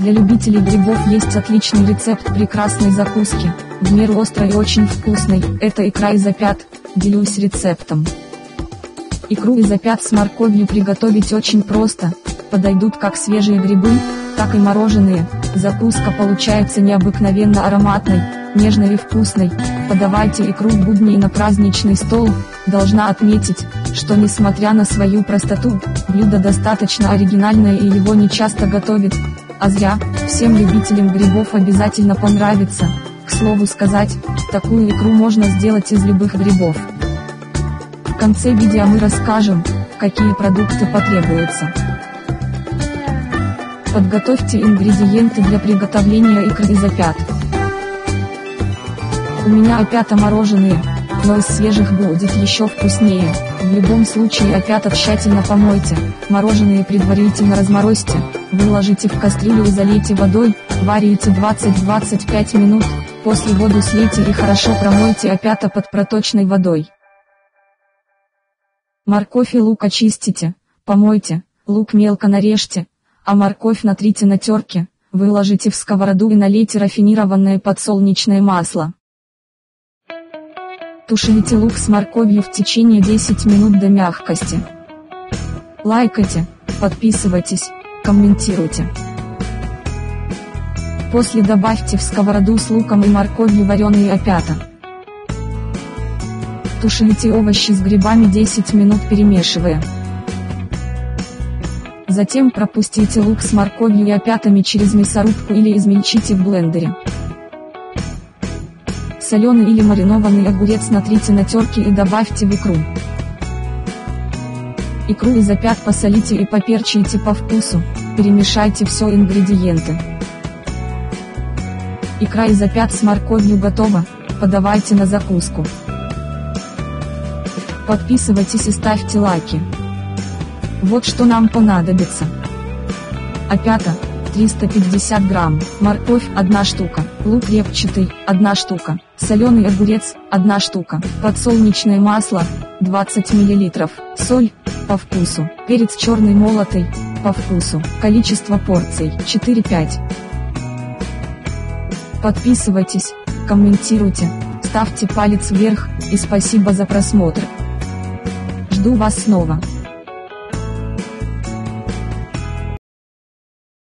Для любителей грибов есть отличный рецепт прекрасной закуски, в меру острой и очень вкусной, это икра из опят, делюсь рецептом. Икру из опят с морковью приготовить очень просто, подойдут как свежие грибы, так и мороженые, закуска получается необыкновенно ароматной, нежной и вкусной, подавайте икру в будни на праздничный стол, должна отметить, что несмотря на свою простоту, блюдо достаточно оригинальное и его не часто готовят, а зря, всем любителям грибов обязательно понравится, к слову сказать, такую икру можно сделать из любых грибов. В конце видео мы расскажем, какие продукты потребуются. Подготовьте ингредиенты для приготовления икры из опят. У меня опята мороженые, но из свежих будет еще вкуснее. В любом случае опята тщательно помойте, мороженые предварительно разморозьте, выложите в кастрюлю и залейте водой, варите 20-25 минут, после воду слейте и хорошо промойте опята под проточной водой. Морковь и лук очистите, помойте, лук мелко нарежьте, а морковь натрите на терке, выложите в сковороду и налейте рафинированное подсолнечное масло. Тушите лук с морковью в течение 10 минут до мягкости. Лайкайте, подписывайтесь, комментируйте. После добавьте в сковороду с луком и морковью вареные опята. Тушите овощи с грибами 10 минут перемешивая. Затем пропустите лук с морковью и опятами через мясорубку или измельчите в блендере. Соленый или маринованный огурец натрите на терке и добавьте в икру. Икру из опят посолите и поперчите по вкусу, перемешайте все ингредиенты. Икра из опят с морковью готова, подавайте на закуску. Подписывайтесь и ставьте лайки. Вот что нам понадобится. Опята, 350 грамм, морковь 1 штука, лук репчатый 1 штука, соленый огурец 1 штука, подсолнечное масло 20 мл, соль по вкусу, перец черный молотый по вкусу, количество порций 4-5. Подписывайтесь, комментируйте, ставьте палец вверх и спасибо за просмотр. Жду вас снова.